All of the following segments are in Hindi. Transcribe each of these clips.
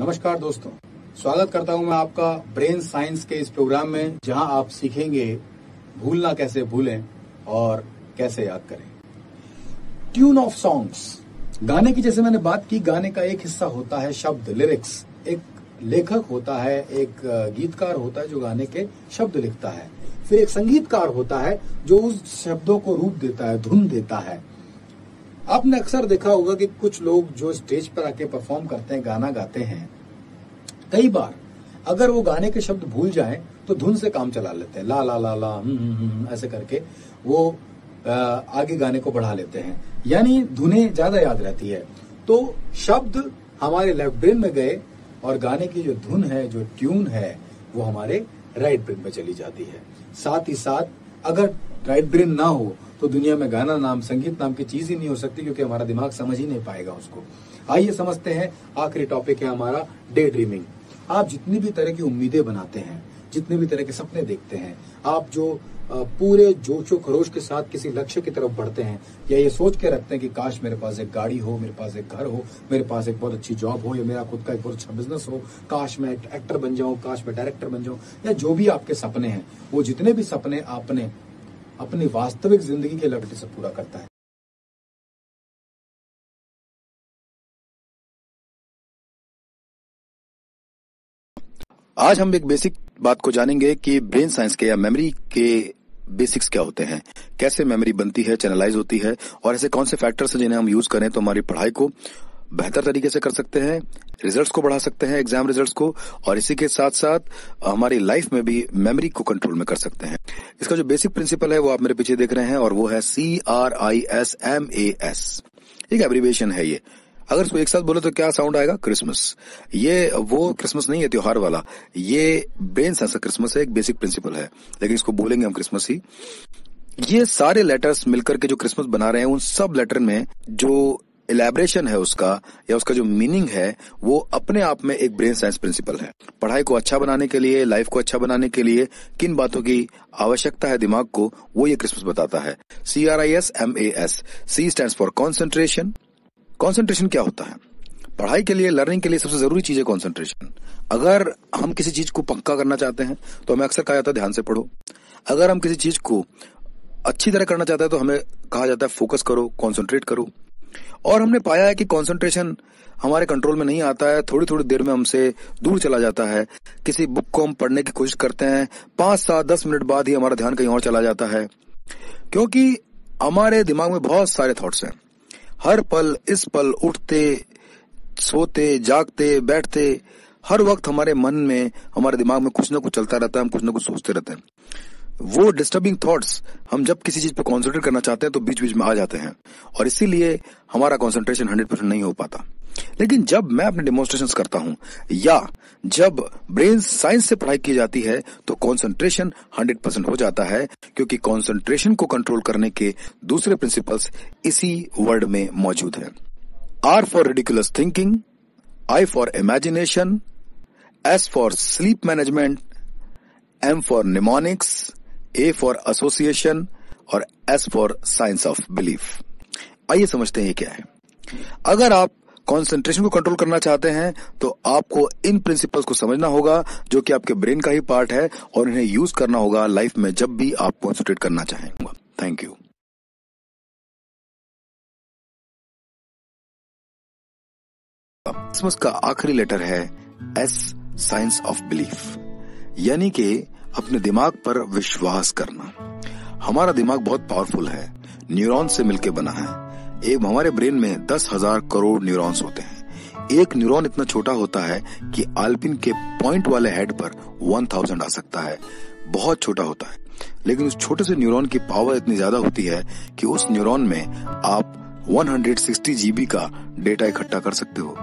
नमस्कार दोस्तों। स्वागत करता हूँ मैं आपका ब्रेन साइंस के इस प्रोग्राम में, जहाँ आप सीखेंगे भूलना कैसे भूलें और कैसे याद करें। ट्यून ऑफ़ सॉन्ग्स गाने की जैसे मैंने बात की, गाने का एक हिस्सा होता है शब्द लिरिक्स एक लेखक होता है, एक गीतकार होता है जो गाने के शब्द लिखता है। फिर एक संगीतकार होता है जो उस शब्दों को रूप देता है, धुन देता है। आपने अक्सर देखा होगा कि कुछ लोग जो स्टेज पर आके परफॉर्म करते हैं गाना गाते हैं कई बार अगर वो गाने के शब्द भूल जाए तो धुन से काम चला लेते हैं। ला ला ला ला हम्म, हम्म, हम्म, ऐसे करके वो आगे गाने को बढ़ा लेते हैं। यानी धुने ज़्यादा याद रहती है। तो शब्द हमारे लेफ़्ट ब्रेन में गए और गाने की जो धुन है जो ट्यून है वो हमारे राइट ब्रेन में चली जाती है। साथ ही साथ अगर राइट ब्रेन ना हो तो दुनिया में गाना नाम, संगीत नाम की चीज़ ही नहीं हो सकती, क्योंकि हमारा दिमाग समझ ही नहीं पाएगा उसको। आइए समझते हैं, आखिरी टॉपिक है हमारा डे ड्रीमिंग आप जितनी भी तरह की उम्मीदें बनाते हैं, जितने भी तरह के सपने देखते हैं, आप जो पूरे जोशो खरोश के साथ किसी लक्ष्य की तरफ़ बढ़ते हैं, या ये सोच के रखते हैं कि काश मेरे पास एक गाड़ी हो, मेरे पास एक घर हो, मेरे पास एक बहुत अच्छी जॉब हो, या मेरा खुद का एक बहुत अच्छा बिज़नेस हो, काश मैं एक्टर बन जाऊँ, काश मैं डायरेक्टर बन जाऊँ, या जो भी आपके सपने हैं, वो जितने भी सपने आपने अपनी वास्तविक ज़िंदगी के लक्ष्य से पूरा करता है। आज हम एक बेसिक बात को जानेंगे कि ब्रेन साइंस के या मेमोरी के बेसिक्स क्या होते हैं, कैसे मेमोरी बनती है चैनलाइज होती है, और ऐसे कौन से फैक्टर्स हैं जिन्हें हम यूज़ करें तो हमारी पढ़ाई को बेहतर तरीके से कर सकते हैं रिजल्ट्स को बढ़ा सकते हैं एग्ज़ाम रिजल्ट्स को, और इसी के साथ साथ हमारी लाइफ में भी मेमोरी को कंट्रोल में कर सकते हैं। इसका जो बेसिक प्रिंसिपल है, वो आप मेरे पीछे देख रहे हैं, और वो है C R I S M A S एक एब्रीवेशन है ये। अगर इसको एक साथ बोले तो क्या साउंड आएगा? क्रिसमस ये, वो क्रिसमस नहीं है, त्योहार वाला। ये ब्रेन सेंस क्रिसमस है, एक बेसिक प्रिंसिपल है। लेकिन इसको बोलेंगे हम क्रिसमस ही। ये सारे लेटर्स मिलकर के जो क्रिसमस बना रहे हैं, उन सब लेटर में जो इलेबरेशन है उसका, या उसका जो मीनिंग है, वो अपने आप में एक ब्रेन साइंस प्रिंसिपल है। पढ़ाई को अच्छा बनाने के लिए लाइफ को अच्छा बनाने के लिए, किन बातों की आवश्यकता है दिमाग को, वो ये क्रिसमस बताता है। C R I S M A S C stand for concentration concentration क्या होता है? पढ़ाई के लिए लर्निंग के लिए सबसे ज़रूरी चीज़ है कॉन्सेंट्रेशन अगर हम किसी चीज़ को पक्का करना चाहते हैं तो हमें अक्सर कहा जाता है ध्यान से पढ़ो। अगर हम किसी चीज़ को अच्छी तरह करना चाहते हैं तो हमें कहा जाता है फोकस करो कॉन्सेंट्रेट करो। और हमने पाया है कि कॉन्सेंट्रेशन हमारे कंट्रोल में नहीं आता है। थोड़ी थोड़ी देर में हमसे दूर चला जाता है। किसी बुक को हम पढ़ने की कोशिश करते हैं। पाँच सात, दस मिनट बाद ही हमारा ध्यान कहीं और चला जाता है। क्योंकि हमारे दिमाग में बहुत सारे थॉट्स हैं। हर पल, इस पल उठते, सोते, जागते, बैठते, हर वक्त हमारे मन में, हमारे दिमाग में कुछ ना कुछ चलता रहता है। हम कुछ ना कुछ सोचते रहते हैं। वो डिस्टर्बिंग थॉट्स हम जब किसी चीज़ पर कॉन्सेंट्रेट करना चाहते हैं तो बीच बीच में आ जाते हैं। और इसीलिए हमारा कॉन्सेंट्रेशन हंड्रेड परसेंट नहीं हो पाता। लेकिन जब मैं अपने डेमोन्स्ट्रेशन करता हूँ, या जब ब्रेन साइंस से पढ़ाई की जाती है तो कॉन्सेंट्रेशन हंड्रेड परसेंट हो जाता है, क्योंकि कॉन्सेंट्रेशन को कंट्रोल करने के दूसरे प्रिंसिपल्स इसी वर्ड में मौजूद है। R for ridiculous thinking I for imagination S for sleep management M for mnemonics A for association और S for science of belief आइए समझते हैं ये क्या है। अगर आप कंसंट्रेशन को कंट्रोल करना चाहते हैं तो आपको इन प्रिंसिपल्स को समझना होगा, जो कि आपके ब्रेन का ही पार्ट है, और इन्हें यूज़ करना होगा लाइफ में जब भी आप कॉन्सेंट्रेट करना चाहेंगे। थैंक यू क्रिसमस का आखिरी लेटर है एस साइंस ऑफ़ बिलीफ यानी कि अपने दिमाग पर विश्वास करना। हमारा दिमाग बहुत पावरफुल है न्यूरॉन से मिलकर बना है। एक हमारे ब्रेन में दस हज़ार करोड़ न्यूरॉन्स होते हैं। एक न्यूरॉन इतना छोटा होता है कि आल्पिन के पॉइंट वाले हेड पर वन थाउज़ेंड आ सकता है। बहुत छोटा होता है। लेकिन उस छोटे से न्यूरॉन की पावर इतनी ज़्यादा होती है कि उस न्यूरॉन में आप 160 जीबी का डेटा इकट्ठा कर सकते हो।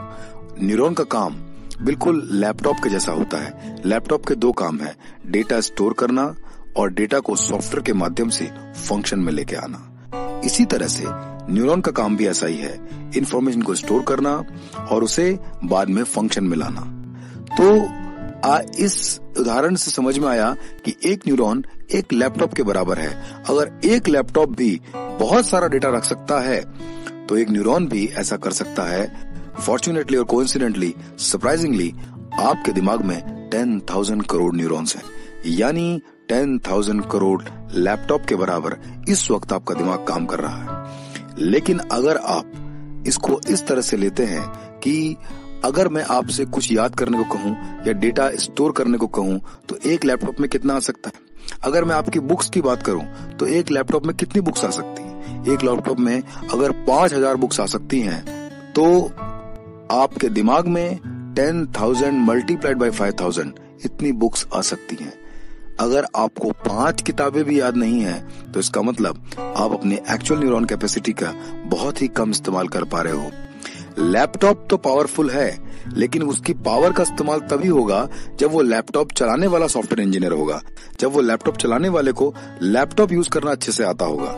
न्यूरॉन का काम बिल्कुल लैपटॉप के जैसा होता है। लैपटॉप के दो काम है डेटा स्टोर करना और डेटा को सॉफ्टवेयर के माध्यम से फ़ंक्शन में लेके आना। इसी तरह से न्यूरॉन का काम भी ऐसा ही है इन्फॉर्मेशन को स्टोर करना और उसे बाद में फ़ंक्शन में लाना। तो आ, इस उदाहरण से समझ में आया कि एक न्यूरॉन एक लैपटॉप के बराबर है। अगर एक लैपटॉप भी बहुत सारा डेटा रख सकता है तो एक न्यूरॉन भी ऐसा कर सकता है फॉर्चुनेटली और कोइंसिडेंटली सरप्राइजिंगली आपके दिमाग में टेन थाउज़ेंड करोड़ न्यूरॉन्स हैं। यानी टेन थाउज़ेंड करोड़ लैपटॉप के बराबर इस वक्त आपका दिमाग काम कर रहा है। लेकिन अगर आप इसको इस तरह से लेते हैं कि अगर मैं आपसे कुछ याद करने को कहूँ या डेटा स्टोर करने को कहूँ तो एक लैपटॉप में कितना आ सकता है? अगर मैं आपकी बुक्स की बात करूँ तो एक लैपटॉप में कितनी बुक्स आ सकती हैं? एक लैपटॉप में अगर पाँच हज़ार बुक्स आ सकती हैं तो आपके दिमाग में ten thousand multiplied by five thousand इतनी बुक्स आ सकती हैं। अगर आपको पाँच किताबें भी याद नहीं है तो इसका मतलब आप अपने एक्चुअल न्यूरॉन कैपेसिटी का बहुत ही कम इस्तेमाल कर पा रहे हो। लैपटॉप तो पावरफुल है, लेकिन उसकी पावर का इस्तेमाल तभी होगा जब वो लैपटॉप चलाने वाला सॉफ्टवेयर इंजीनियर होगा। जब वो लैपटॉप चलाने वाले को लैपटॉप यूज़ करना अच्छे से आता होगा।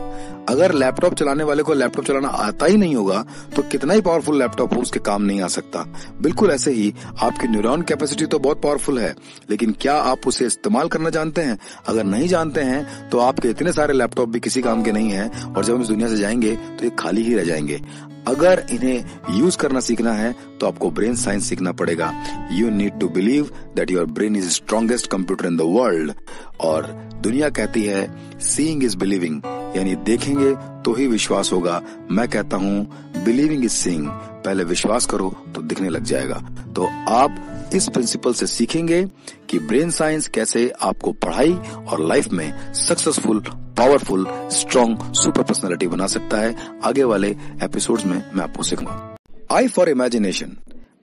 अगर लैपटॉप चलाने वाले को लैपटॉप चलाना आता ही नहीं होगा तो कितना ही पावरफुल लैपटॉप हो, उसके काम नहीं आ सकता। बिल्कुल ऐसे ही आपकी न्यूरॉन कैपेसिटी तो बहुत पावरफुल है, लेकिन क्या आप उसे इस्तेमाल करना जानते हैं? अगर नहीं जानते हैं तो आपके इतने सारे लैपटॉप भी किसी काम के नहीं है, और जब हम इस दुनिया से जाएँगे तो ये खाली ही रह जाएँगे। अगर इन्हें यूज़ करना सीखना है तो आपको ब्रेन साइंस सीखना पड़ेगा। You need to believe that your brain is strongest computer in the world और दुनिया कहती है सीइंग इज़ बिलीविंग यानी देखेंगे तो ही विश्वास होगा। मैं कहता हूँ बिलीविंग इज़ सीइंग पहले विश्वास करो तो दिखने लग जाएगा। तो आप इस प्रिंसिपल से सीखेंगे कि ब्रेन साइंस कैसे आपको पढ़ाई और लाइफ में successful powerful strong super personality बना सकता है। आगे वाले एपिसोड्स में मैं आपको सिखाऊँगा। आई फॉर इमेजिनेशन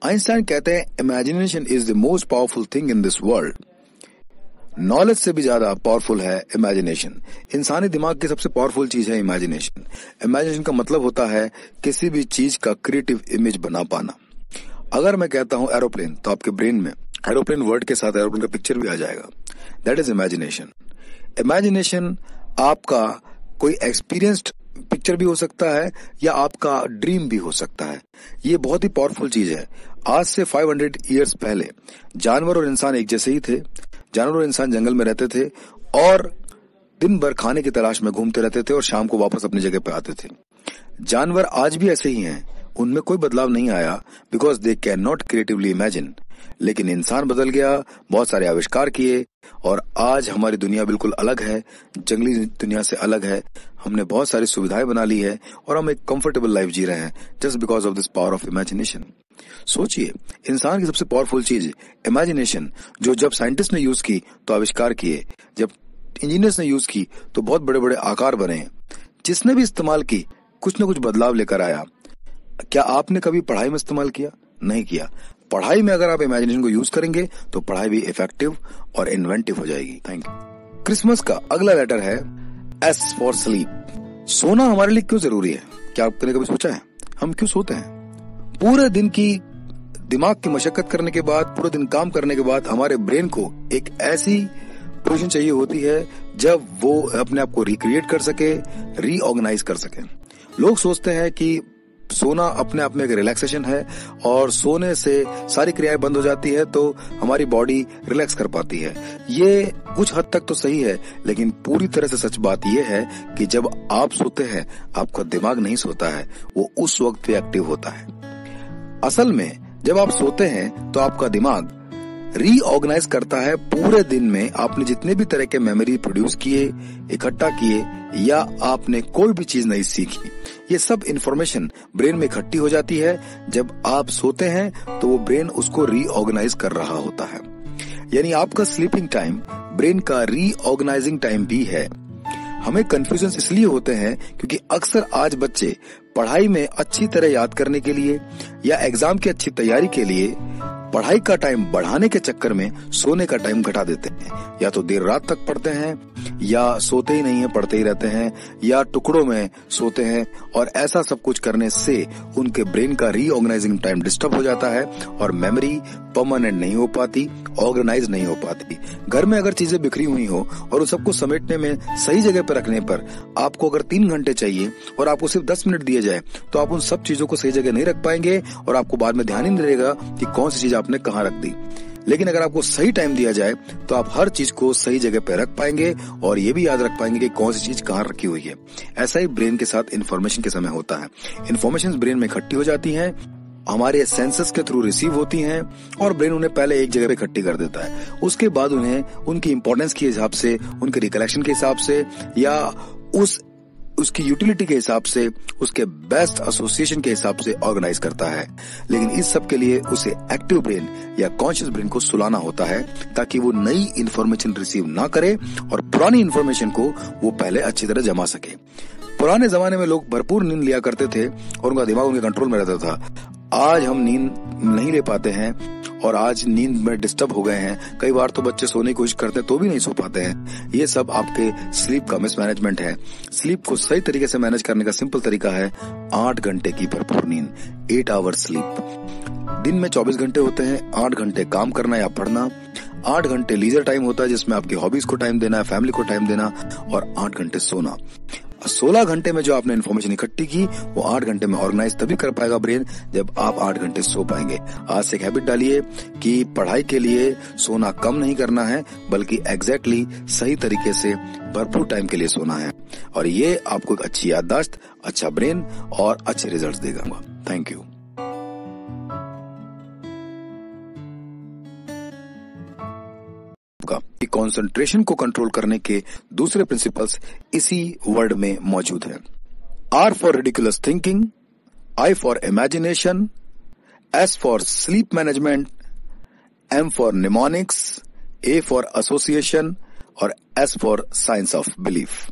आइंस्टाइन कहते हैं imagination is the most powerful thing in this world knowledge से भी ज़्यादा पावरफुल है इमेजिनेशन इंसानी दिमाग की सबसे पावरफुल चीज़ है इमेजिनेशन इमेजिनेशन का मतलब होता है किसी भी चीज़ का क्रिएटिव इमेज बना पाना। अगर मैं कहता हूँ एरोप्लेन तो आपके ब्रेन में एरोप्लेन वर्ड के साथ एरोप्लेन का पिक्चर भी आ जाएगा। दैट इज़ इमेजिनेशन इमेजिनेशन आपका कोई एक्सपीरियंस्ड पिक्चर भी हो सकता है या आपका ड्रीम भी हो सकता है। ये बहुत ही पावरफुल चीज़ है। आज से 500 ईयर्स पहले जानवर और इंसान एक जैसे ही थे। जानवर और इंसान जंगल में रहते थे और दिन भर खाने की तलाश में घूमते रहते थे और शाम को वापस अपनी जगह पे आते थे। जानवर आज भी ऐसे ही हैं। उनमें कोई बदलाव नहीं आया because they can not creatively imagine लेकिन इंसान बदल गया, बहुत सारे आविष्कार किए, और आज हमारी दुनिया बिल्कुल अलग है, जंगली दुनिया से अलग है। हमने बहुत सारी सुविधाएँ बना ली है, और हम एक कंफर्टेबल लाइफ जी रहे हैं just because of this power of imagination सोचिए, इंसान की सबसे पावरफुल चीज़ इमेजिनेशन जो जब साइंटिस्ट ने यूज़ की तो आविष्कार किए। जब इंजीनियर्स ने यूज़ की तो बहुत बड़े बड़े आकार बने। जिसने भी इस्तेमाल की, कुछ न कुछ बदलाव लेकर आया। क्या आपने कभी पढ़ाई में इस्तेमाल किया? नहीं किया। पढ़ाई में अगर आप इमेजिनेशन को यूज़ करेंगे तो पढ़ाई भी इफ़ेक्टिव और इन्वेंटिव हो जाएगी। थैंक यू क्रिसमस का अगला लेटर है एस फॉर स्लीप सोना हमारे लिए क्यों ज़रूरी है? क्या आपने कभी सोचा है? हम क्यों सोते हैं? पूरे दिन की दिमाग की मशक्कत करने के बाद, पूरे दिन काम करने के बाद हमारे ब्रेन को एक ऐसी पोजिशन चाहिए होती है, जब वो अपने आप को रिक्रिएट कर सके रीऑर्गेनाइज कर सके। लोग सोचते हैं कि सोना अपने आप में एक रिलैक्सेशन है और सोने से सारी क्रियाएँ बंद हो जाती है तो हमारी बॉडी रिलैक्स कर पाती है। ये कुछ हद तक तो सही है, लेकिन पूरी तरह से सच बात यह है कि जब आप सोते हैं, आपका दिमाग नहीं सोता है, वो उस वक्त भी एक्टिव होता है। असल में, जब आप सोते हैं तो आपका दिमाग रीऑर्गेनाइज करता है पूरे दिन में आपने जितने भी तरह के मेमोरी प्रोड्यूस किए, इकट्ठा किए, या आपने कोई भी चीज़ नहीं सीखी, ये सब इंफॉर्मेशन ब्रेन में इकट्ठी हो जाती है। जब आप सोते हैं तो वो ब्रेन उसको रीऑर्गेनाइज कर रहा होता है। यानी आपका स्लीपिंग टाइम ब्रेन का रीऑर्गेनाइजिंग टाइम भी है। हमें कंफ्यूजन इसलिए होते हैं क्योंकि अक्सर आज बच्चे पढ़ाई में अच्छी तरह याद करने के लिए या एग्ज़ाम की अच्छी तैयारी के लिए पढ़ाई का टाइम बढ़ाने के चक्कर में सोने का टाइम घटा देते हैं। या तो देर रात तक पढ़ते हैं, या सोते ही नहीं है, पढ़ते ही रहते हैं, या टुकड़ों में सोते हैं, और ऐसा सब कुछ करने से उनके ब्रेन का रीऑर्गेनाइजिंग टाइम डिस्टर्ब हो जाता है, और मेमोरी परमानेंट नहीं हो पाती ऑर्गेनाइज नहीं हो पाती। घर में अगर चीज़ें बिखरी हुई हो, और उन सबको समेटने में सही जगह पर रखने पर आपको अगर तीन घंटे चाहिए, और आपको सिर्फ़ दस मिनट दिए जाए तो आप उन सब चीज़ों को सही जगह नहीं रख पाएँगे, और आपको बाद में ध्यान ही नहीं रहेगा कि कौन सी चीज़ आपने कहाँ रख दी। लेकिन अगर आपको सही टाइम दिया जाए तो आप हर चीज़ को सही जगह पर रख पाएँगे और ये भी याद रख पाएँगे कि कौन सी चीज़ कहाँ रखी हुई है। ऐसा ही ब्रेन के साथ इन्फॉर्मेशन के समय होता है। इन्फॉर्मेशन ब्रेन में इकट्ठी हो जाती है, हमारे सेंसस के थ्रू रिसीव होती हैं और ब्रेन उन्हें पहले एक जगह पे इकट्ठी कर देता है। उसके बाद उन्हें उनकी इम्पोर्टेंस के हिसाब से, उनके रिकलेक्शन के हिसाब से या उस उसकी यूटिलिटी के हिसाब से, उसके बेस्ट एसोसिएशन के हिसाब से ऑर्गेनाइज करता है। लेकिन इस सब के लिए उसे एक्टिव ब्रेन या कॉन्शियस ब्रेन को सुलाना होता है, ताकि वो नई इन्फॉर्मेशन रिसीव ना करे और पुरानी इन्फॉर्मेशन को वो पहले अच्छी तरह जमा सके। पुराने जमाने में लोग भरपूर नींद लिया करते थे और उनका दिमाग उनके कंट्रोल में रहता था। आज हम नींद नहीं ले पाते हैं और आज नींद में डिस्टर्ब हो गए हैं। कई बार तो बच्चे सोने की कोशिश करते हैं तो भी नहीं सो पाते हैं। ये सब आपके स्लीप का मिसमैनेजमेंट है। स्लीप को सही तरीके से मैनेज करने का सिंपल तरीका है, आठ घंटे की भरपूर नींद एट आवर स्लीप दिन में चौबीस घंटे होते हैं, आठ घंटे काम करना या पढ़ना। आठ घंटे लीजर टाइम होता है, जिसमें आपकी हॉबीज को टाइम देना है फैमिली को टाइम देना और आठ घंटे सोना। सोलह घंटे में जो आपने इन्फॉर्मेशन इकट्ठी की, वो आठ घंटे में ऑर्गेनाइज तभी कर पाएगा ब्रेन जब आप आठ घंटे सो पाएँगे। आज से एक हैबिट डालिए कि पढ़ाई के लिए सोना कम नहीं करना है, बल्कि एग्जैक्टली सही तरीके से भरपूर टाइम के लिए सोना है। और ये आपको एक अच्छी याददाश्त अच्छा ब्रेन और अच्छे रिज़ल्ट देगा। थैंक यू कंसंट्रेशन को कंट्रोल करने के दूसरे प्रिंसिपल्स इसी वर्ड में मौजूद है। R for ridiculous thinking I for imagination S for sleep management M for mnemonics A for association और S for science of belief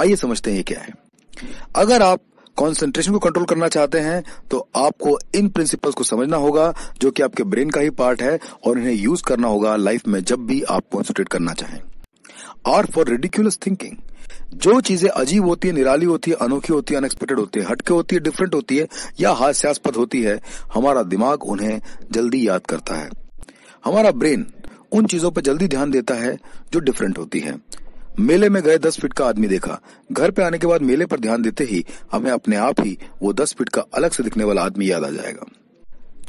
आइए समझते हैं ये क्या है। अगर आप कंसंट्रेशन को कंट्रोल करना चाहते हैं तो आपको इन प्रिंसिपल्स को समझना होगा, जो कि आपके ब्रेन का ही पार्ट है, और इन्हें यूज़ करना होगा लाइफ में जब भी आप कॉन्सेंट्रेट करना चाहें। आर फॉर रेडिकुलस थिंकिंग जो चीज़ें अजीब होती है, निराली होती है, अनोखी होती है अनएक्सपेक्टेड होती है, हटके होती है डिफरेंट होती है, या हास्यास्पद होती है, हमारा दिमाग उन्हें जल्दी याद करता है। हमारा ब्रेन उन चीज़ों पर जल्दी ध्यान देता है, जो डिफरेंट होती है। मेले में गए दस फीट का आदमी देखा। घर पे आने के बाद मेले पर ध्यान देते ही हमें अपने आप ही वो दस फीट का अलग से दिखने वाला आदमी याद आ जाएगा।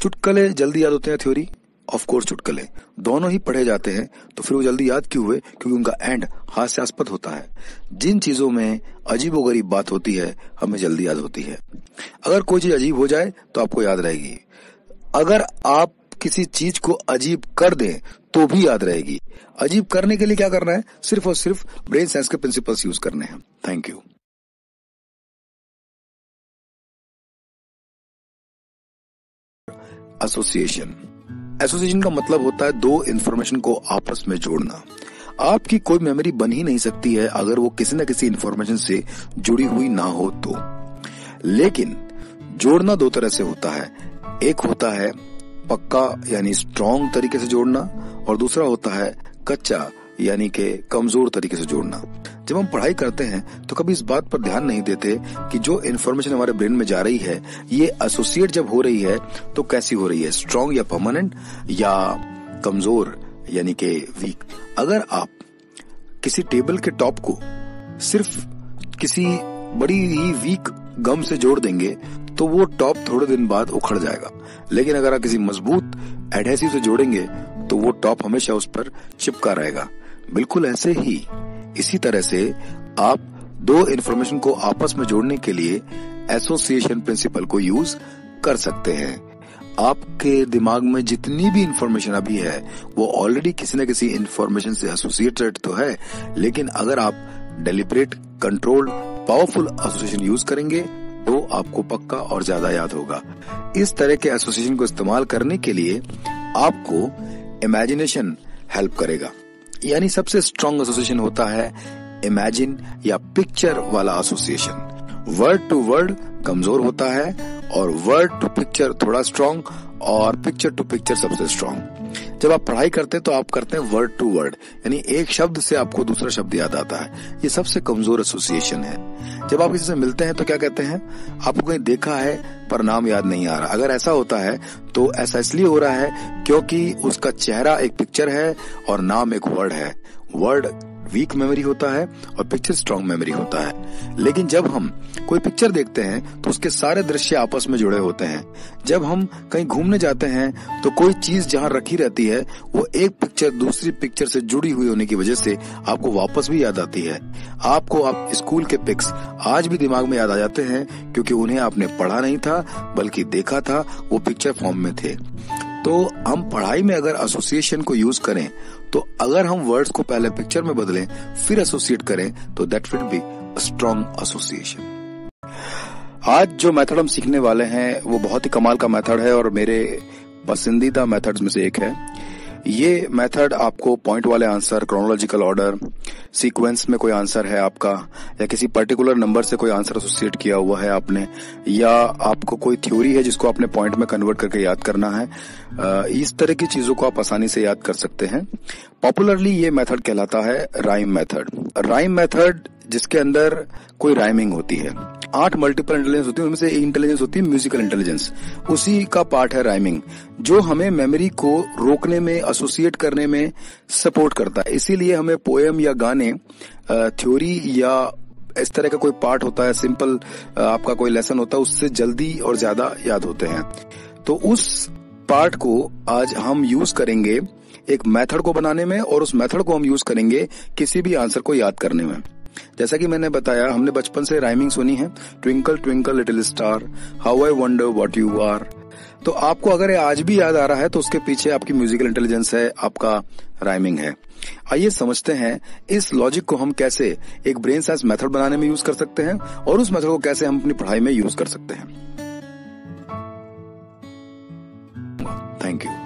चुटकले जल्दी याद होते हैं थ्योरी ऑफ़ कोर्स चुटकले। दोनों ही पढ़े जाते हैं तो फिर वो जल्दी याद क्यों हुए? क्योंकि उनका एंड हास्यास्पद होता है। जिन चीज़ों में अजीब गरीब बात होती है, हमें जल्दी याद होती है। अगर कोई चीज़ अजीब हो जाए तो आपको याद रहेगी। अगर आप किसी चीज़ को अजीब कर दें तो भी याद रहेगी। अजीब करने के लिए क्या करना है? सिर्फ़ और सिर्फ़ ब्रेन साइंस के प्रिंसिपल्स यूज़ करने हैं। थैंक यू एसोसिएशन एसोसिएशन का मतलब होता है दो इंफॉर्मेशन को आपस में जोड़ना। आपकी कोई मेमोरी बन ही नहीं सकती है अगर वो किसी न किसी इंफॉर्मेशन से जुड़ी हुई ना हो तो। लेकिन जोड़ना दो तरह से होता है। एक होता है पक्का यानी स्ट्रॉन्ग तरीके से जोड़ना और दूसरा होता है कच्चा यानी कि कमज़ोर तरीके से जोड़ना। जब हम पढ़ाई करते हैं तो कभी इस बात पर ध्यान नहीं देते कि जो इन्फॉर्मेशन हमारे ब्रेन में जा रही है, ये एसोसिएट जब हो रही है तो कैसी हो रही है? स्ट्रॉन्ग या परमानेंट या कमज़ोर यानी कि वीक अगर आप किसी टेबल के टॉप को सिर्फ़ किसी बड़ी ही वीक गम से जोड़ देंगे तो वो टॉप थोड़े दिन बाद उखड़ जाएगा। लेकिन अगर आप किसी मज़बूत एडहेसिव से जोड़ेंगे तो वो टॉप हमेशा उस पर चिपका रहेगा। बिल्कुल ऐसे ही, इसी तरह से आप दो इन्फॉर्मेशन को आपस में जोड़ने के लिए एसोसिएशन प्रिंसिपल को यूज़ कर सकते हैं। आपके दिमाग में जितनी भी इंफॉर्मेशन अभी है, वो ऑलरेडी किसी न किसी इंफॉर्मेशन से एसोसिएटेड तो है, लेकिन अगर आप deliberate control powerful association use करेंगे तो आपको पक्का और ज़्यादा याद होगा। इस तरह के एसोसिएशन को इस्तेमाल करने के लिए आपको इमेजिनेशन हेल्प करेगा। यानी सबसे स्ट्रॉन्ग एसोसिएशन होता है इमेजिन या पिक्चर वाला एसोसिएशन वर्ड टू वर्ड कमज़ोर होता है और वर्ड टू पिक्चर थोड़ा स्ट्रॉन्ग और पिक्चर टू पिक्चर सबसे स्ट्रॉन्ग जब आप पढ़ाई करते हैं तो आप करते हैं वर्ड टू वर्ड यानी एक शब्द से आपको दूसरा शब्द याद आता है। ये सबसे कमज़ोर एसोसिएशन है। जब आप किसी से मिलते हैं तो क्या कहते हैं? आपको कहीं देखा है, पर नाम याद नहीं आ रहा। अगर ऐसा होता है तो ऐसा इसलिए हो रहा है, क्योंकि उसका चेहरा एक पिक्चर है और नाम एक वर्ड है। वर्ड वीक मेमोरी होता है और पिक्चर स्ट्रांग मेमोरी होता है। लेकिन जब हम कोई पिक्चर देखते हैं तो उसके सारे दृश्य आपस में जुड़े होते हैं। जब हम कहीं घूमने जाते हैं तो कोई चीज़ जहाँ रखी रहती है, वो एक पिक्चर दूसरी पिक्चर से जुड़ी हुई होने की वजह से आपको वापस भी याद आती है। आपको आप स्कूल के पिक्स आज भी दिमाग में याद आ जाते हैं, क्योंकि उन्हें आपने पढ़ा नहीं था, बल्कि देखा था, वो पिक्चर फॉर्म में थे। तो हम पढ़ाई में अगर एसोसिएशन को यूज़ करें तो अगर हम वर्ड्स को पहले पिक्चर में बदलें, फिर एसोसिएट करें तो that will be strong association आज जो मेथड हम सीखने वाले हैं, वो बहुत ही कमाल का मेथड है और मेरे पसंदीदा मेथड्स में से एक है। ये मेथड आपको पॉइंट वाले आंसर क्रोनोलॉजिकल ऑर्डर सीक्वेंस में कोई आंसर है आपका, या किसी पर्टिकुलर नंबर से कोई आंसर एसोसिएट किया हुआ है आपने, या आपको कोई थ्योरी है जिसको आपने पॉइंट में कन्वर्ट करके याद करना है इस तरह की चीज़ों को आप आसानी से याद कर सकते हैं। पॉपुलरली ये मेथड कहलाता है राइम मेथड राइम मेथड जिसके अंदर कोई राइमिंग होती है। आठ मल्टीपल इंटेलिजेंस होती है, उनमें से एक इंटेलिजेंस होती है म्यूजिकल इंटेलिजेंस उसी का पार्ट है राइमिंग जो हमें मेमोरी को रोकने में एसोसिएट करने में सपोर्ट करता है। इसीलिए हमें पोएम या गाने थ्योरी या इस तरह का कोई पार्ट होता है सिंपल आपका कोई लेसन होता है, उससे जल्दी और ज़्यादा याद होते हैं। तो उस पार्ट को आज हम यूज़ करेंगे एक मेथड को बनाने में और उस मेथड को हम यूज़ करेंगे किसी भी आंसर को याद करने में। जैसा कि मैंने बताया, हमने बचपन से राइमिंग सुनी है twinkle twinkle little star how I wonder what you are तो आपको अगर आज भी याद आ रहा है तो उसके पीछे आपकी म्यूजिकल इंटेलिजेंस है, आपका राइमिंग है। आइए समझते हैं, इस लॉजिक को हम कैसे एक ब्रेन साइंस मेथड बनाने में यूज़ कर सकते हैं, और उस मेथड को कैसे हम अपनी पढ़ाई में यूज़ कर सकते हैं। Thank you